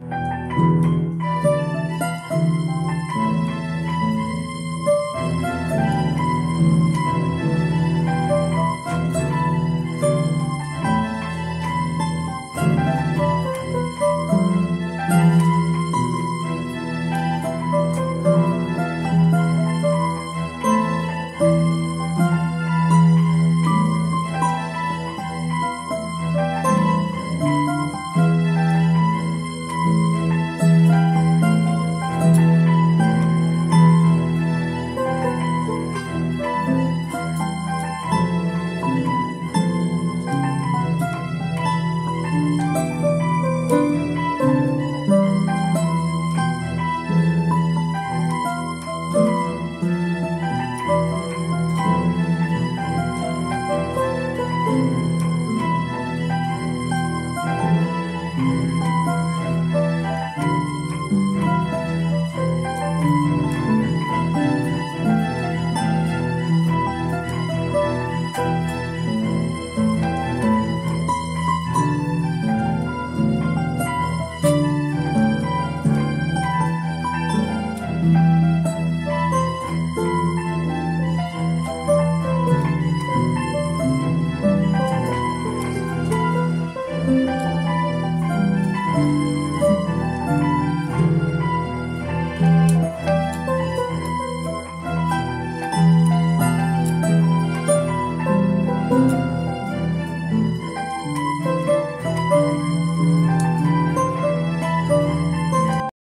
Música